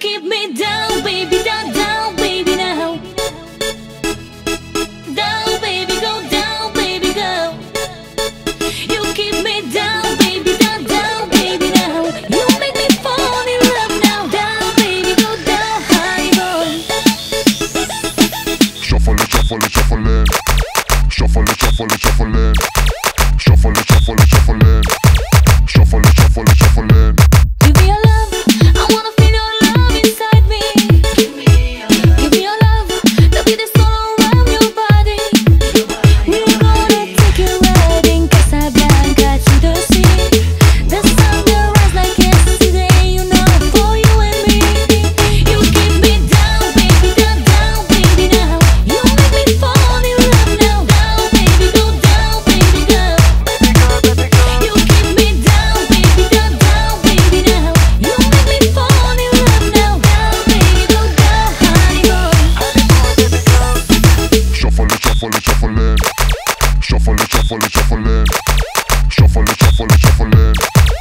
keep me down, baby, down, down, baby, now. Down, baby, go down, baby, go. You keep me down, baby, down, down, baby, now. You make me fall in love now. Down, baby, go down, high boy. Shuffle it, shuffle it, shuffle it. Shuffle it, shuffle it, shuffle it. Shuffle it, shuffle it, shuffle it. Shuffle it, shuffle it, shuffle it. Shuffle it, shuffle it, shuffle it.